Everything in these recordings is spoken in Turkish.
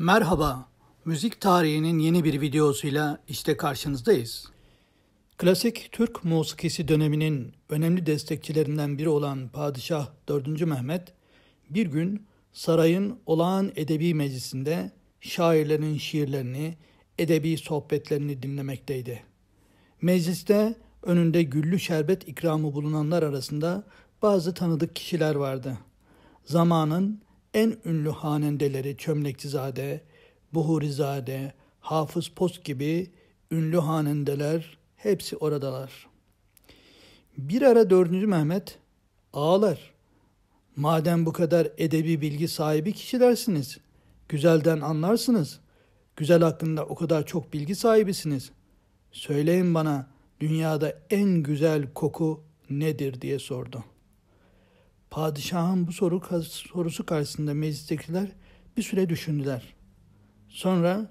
Merhaba, müzik tarihinin yeni bir videosuyla işte karşınızdayız. Klasik Türk musikisi döneminin önemli destekçilerinden biri olan Padişah 4. Mehmet, bir gün sarayın olağan edebi meclisinde şairlerin şiirlerini, edebi sohbetlerini dinlemekteydi. Mecliste önünde güllü şerbet ikramı bulunanlar arasında bazı tanıdık kişiler vardı. Zamanın en ünlü hanendeleri Çömlekçizade, Buhurizade, Hafız Post gibi ünlü hanendeler hepsi oradalar. Bir ara 4. Mehmet ağlar. Madem bu kadar edebi bilgi sahibi kişilersiniz, güzelden anlarsınız, güzel hakkında o kadar çok bilgi sahibisiniz. Söyleyin bana dünyada en güzel koku nedir diye sordu.'' Padişahın bu soru sorusu karşısında meclistekiler bir süre düşündüler. Sonra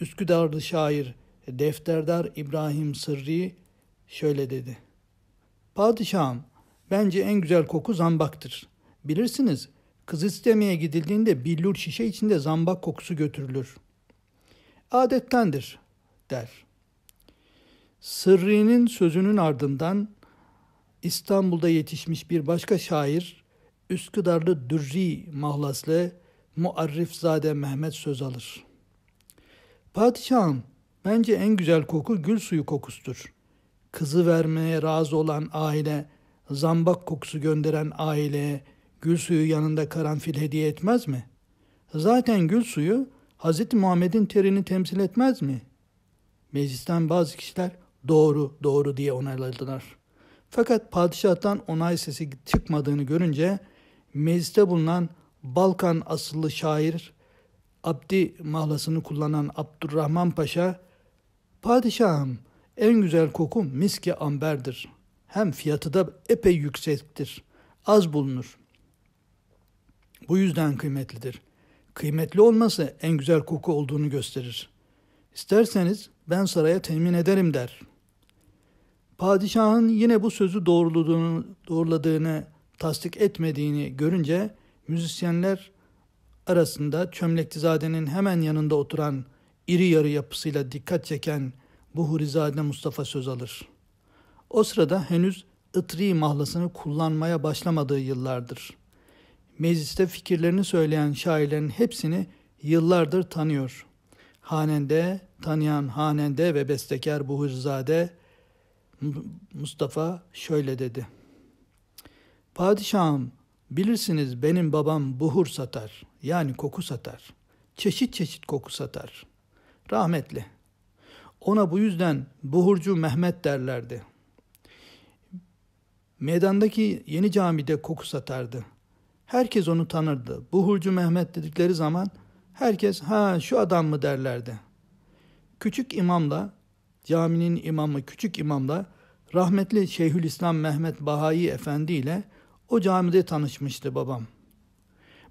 Üsküdarlı şair Defterdar İbrahim Sırrı şöyle dedi. Padişahım, bence en güzel koku zambaktır. Bilirsiniz, kız istemeye gidildiğinde billur şişe içinde zambak kokusu götürülür. Adettendir, der. Sırrı'nın sözünün ardından İstanbul'da yetişmiş bir başka şair, Üsküdarlı Dürri mahlaslı Muarrifzade Mehmet söz alır. Padişahım, bence en güzel koku gül suyu kokusudur. Kızı vermeye razı olan aile, zambak kokusu gönderen aileye gül suyu yanında karanfil hediye etmez mi? Zaten gül suyu Hz. Muhammed'in terini temsil etmez mi? Meclisten bazı kişiler doğru doğru diye onayladılar.'' Fakat padişahtan onay sesi çıkmadığını görünce mecliste bulunan Balkan asıllı şair Abdi mahlasını kullanan Abdurrahman Paşa Padişahım en güzel koku miski amberdir. Hem fiyatı da epey yüksektir. Az bulunur. Bu yüzden kıymetlidir. Kıymetli olması en güzel koku olduğunu gösterir. İsterseniz ben saraya temin ederim der.'' Padişahın yine bu sözü doğruladığını, doğruladığını tasdik etmediğini görünce müzisyenler arasında Çömlektizade'nin hemen yanında oturan iri yarı yapısıyla dikkat çeken Buhurizade Mustafa söz alır. O sırada henüz ıtri mahlasını kullanmaya başlamadığı yıllardır. Mecliste fikirlerini söyleyen şairlerin hepsini yıllardır tanıyor. Hanende, tanıyan hanende ve bestekar Buhurizade Mustafa şöyle dedi. Padişahım bilirsiniz benim babam buhur satar yani koku satar. Çeşit çeşit koku satar. Rahmetli. Ona bu yüzden buhurcu Mehmet derlerdi. Meydandaki yeni camide koku satardı. Herkes onu tanırdı. Buhurcu Mehmet dedikleri zaman herkes ha şu adam mı derlerdi. Küçük imamla caminin imamı küçük imamla rahmetli Şeyhülislam Mehmet Bahai Efendi ile o camide tanışmıştı babam.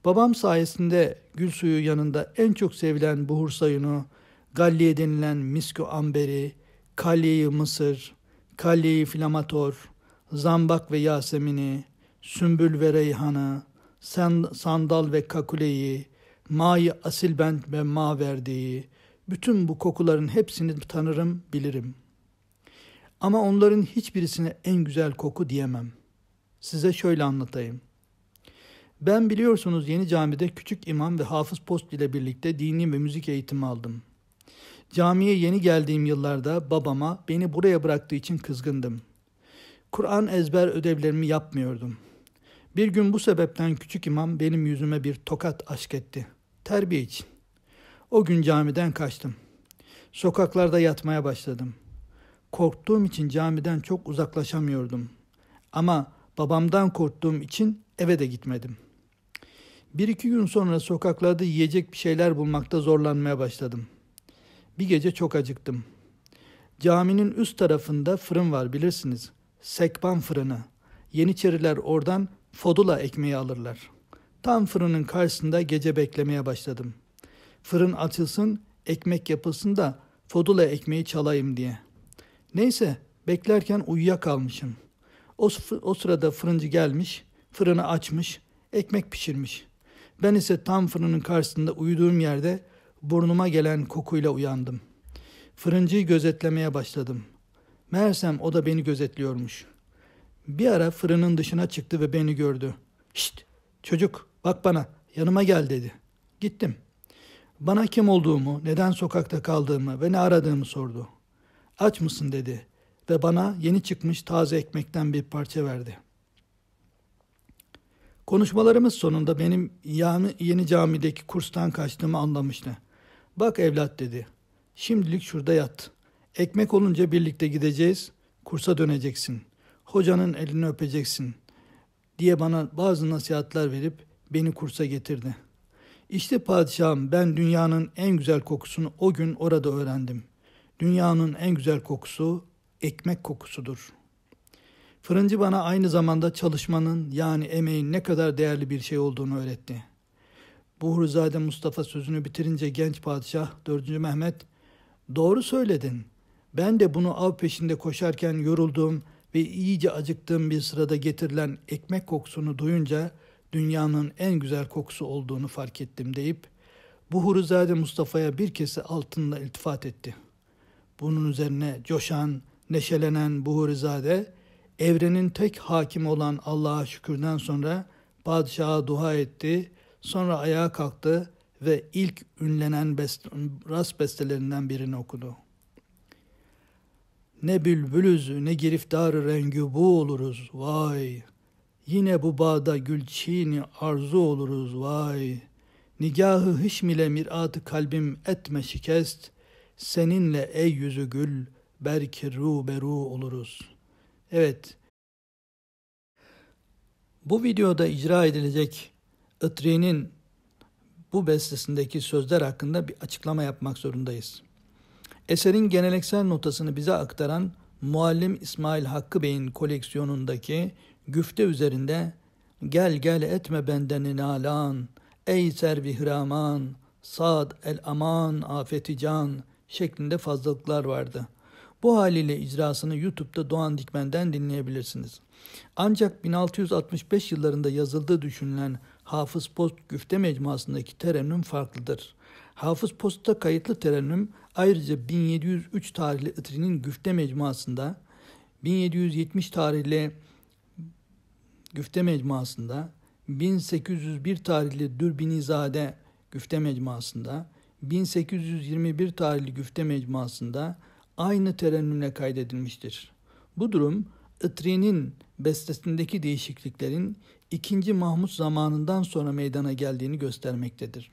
Babam sayesinde gül suyu yanında en çok sevilen buhur sayını, galliye denilen misko amberi, kalyeyi mısır, kalyeyi flamator, zambak ve yasemini, sümbül ve reyhanı, sandal ve kakuleyi, mai asilbent ve ma verdiği, bütün bu kokuların hepsini tanırım, bilirim. Ama onların hiçbirisine en güzel koku diyemem. Size şöyle anlatayım. Ben biliyorsunuz yeni camide küçük imam ve hafız post ile birlikte dini ve müzik eğitimi aldım. Camiye yeni geldiğim yıllarda babama beni buraya bıraktığı için kızgındım. Kur'an ezber ödevlerimi yapmıyordum. Bir gün bu sebepten küçük imam benim yüzüme bir tokat aşk etti. Terbiye için. O gün camiden kaçtım. Sokaklarda yatmaya başladım. Korktuğum için camiden çok uzaklaşamıyordum. Ama babamdan korktuğum için eve de gitmedim. Bir iki gün sonra sokaklarda yiyecek bir şeyler bulmakta zorlanmaya başladım. Bir gece çok acıktım. Caminin üst tarafında fırın var bilirsiniz. Sekban fırını. Yeniçeriler oradan fodula ekmeği alırlar. Tam fırının karşısında gece beklemeye başladım. Fırın açılsın, ekmek yapılsın da fodula ekmeği çalayım diye.'' Neyse beklerken uyuyakalmışım. O, o sırada fırıncı gelmiş, fırını açmış, ekmek pişirmiş. Ben ise tam fırının karşısında uyuduğum yerde burnuma gelen kokuyla uyandım. Fırıncıyı gözetlemeye başladım. Meğersem o da beni gözetliyormuş. Bir ara fırının dışına çıktı ve beni gördü. Şşt çocuk bak bana yanıma gel dedi. Gittim. Bana kim olduğumu, neden sokakta kaldığımı ve ne aradığımı sordu. Aç mısın dedi ve bana yeni çıkmış taze ekmekten bir parça verdi. Konuşmalarımız sonunda benim yani yeni camideki kurstan kaçtığımı anlamıştı. Bak evlat dedi. Şimdilik şurada yat. Ekmek olunca birlikte gideceğiz. Kursa döneceksin. Hocanın elini öpeceksin. Diye bana bazı nasihatler verip beni kursa getirdi. İşte padişahım ben dünyanın en güzel kokusunu o gün orada öğrendim. Dünyanın en güzel kokusu ekmek kokusudur. Fırıncı bana aynı zamanda çalışmanın yani emeğin ne kadar değerli bir şey olduğunu öğretti. Buhurzade Mustafa sözünü bitirince genç padişah 4. Mehmet doğru söyledin. Ben de bunu av peşinde koşarken yorulduğum ve iyice acıktığım bir sırada getirilen ekmek kokusunu duyunca dünyanın en güzel kokusu olduğunu fark ettim deyip Buhurzade Mustafa'ya bir kese altınla iltifat etti. Bunun üzerine coşan, neşelenen Buhurizade evrenin tek hakim olan Allah'a şükürden sonra padişaha dua etti. Sonra ayağa kalktı ve ilk ünlenen best rast bestelerinden birini okudu. Ne bülbülüz ne giriftar rengi bu oluruz vay. Yine bu bağda gülçini arzu oluruz vay. Nigahı hışmile miratı kalbim etme şikest. Seninle ey yüzü gül belki ruberu oluruz. Evet. Bu videoda icra edilecek Itri'nin bu bestesindeki sözler hakkında bir açıklama yapmak zorundayız. Eserin geleneksel notasını bize aktaran Muallim İsmail Hakkı Bey'in koleksiyonundaki güfte üzerinde gel gel etme benden nalan, ey servi hiraman, sad el aman afeti can şeklinde fazlalıklar vardı. Bu haliyle icrasını YouTube'da Doğan Dikmen'den dinleyebilirsiniz. Ancak 1665 yıllarında yazıldığı düşünülen Hafız Post güfte mecmuasındaki terennüm farklıdır. Hafız Post'ta kayıtlı terennüm ayrıca 1703 tarihli Itri'nin güfte mecmuasında, 1770 tarihli güfte mecmuasında, 1801 tarihli Dürbinizade güfte mecmuasında, 1821 tarihli güfte mecmuasında aynı terennümle kaydedilmiştir. Bu durum Itri'nin bestesindeki değişikliklerin 2. Mahmut zamanından sonra meydana geldiğini göstermektedir.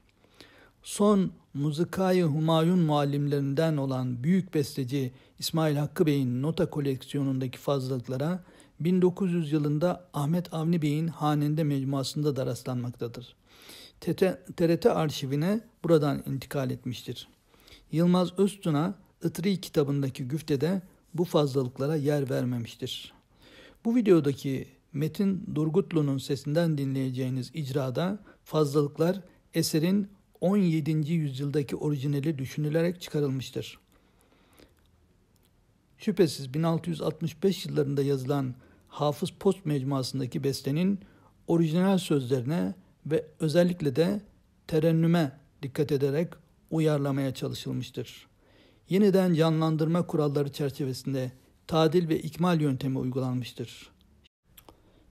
Son Muzikayı Humayun muallimlerinden olan büyük besteci İsmail Hakkı Bey'in nota koleksiyonundaki fazlalıklara 1900 yılında Ahmet Avni Bey'in Hanende mecmuasında da rastlanmaktadır. TRT arşivine buradan intikal etmiştir. Yılmaz Öztun'a Itri kitabındaki güftede bu fazlalıklara yer vermemiştir. Bu videodaki Metin Durgutlu'nun sesinden dinleyeceğiniz icrada fazlalıklar eserin 17. yüzyıldaki orijinali düşünülerek çıkarılmıştır. Şüphesiz 1665 yıllarında yazılan Hafız Post mecmuasındaki bestenin orijinal sözlerine ve özellikle de terennüme dikkat ederek uyarlamaya çalışılmıştır. Yeniden canlandırma kuralları çerçevesinde tadil ve ikmal yöntemi uygulanmıştır.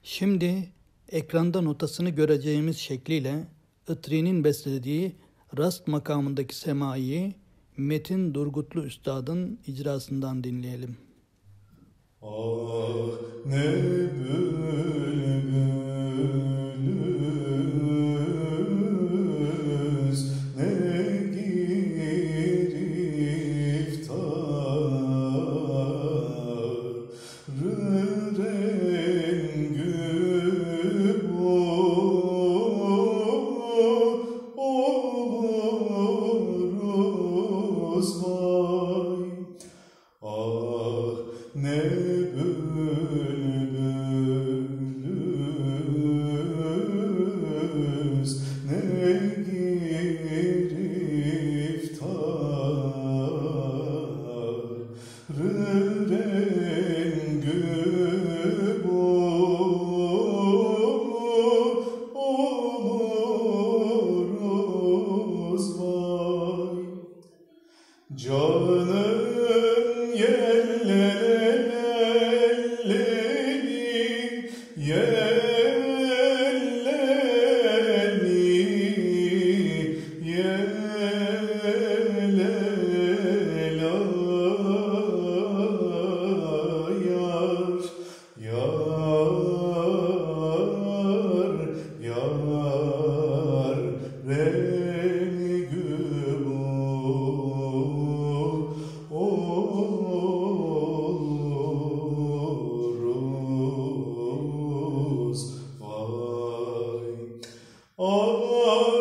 Şimdi ekranda notasını göreceğimiz şekliyle Itri'nin beslediği rast makamındaki semaiyi Metin Durgutlu Üstad'ın icrasından dinleyelim. Ah ne ne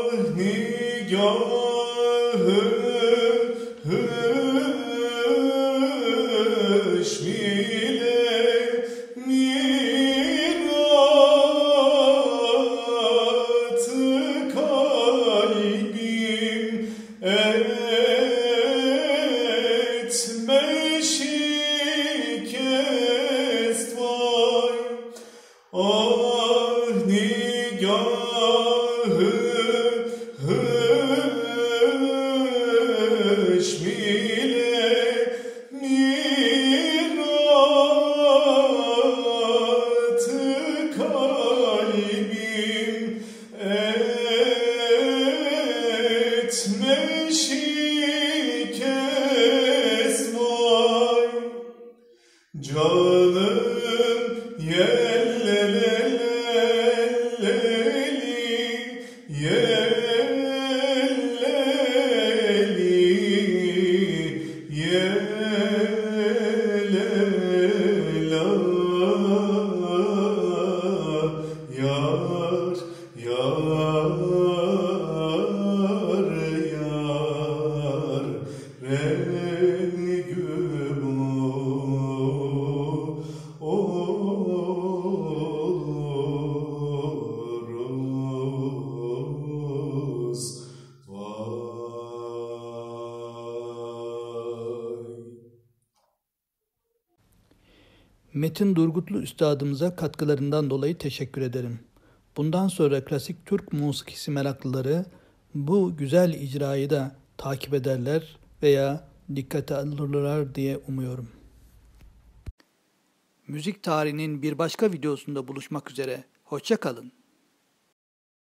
ah nigahı etme Metin Durgutlu üstadımıza katkılarından dolayı teşekkür ederim. Bundan sonra klasik Türk musikisi meraklıları bu güzel icrayı da takip ederler veya dikkate alırlar diye umuyorum. Müzik tarihinin bir başka videosunda buluşmak üzere. Hoşça kalın.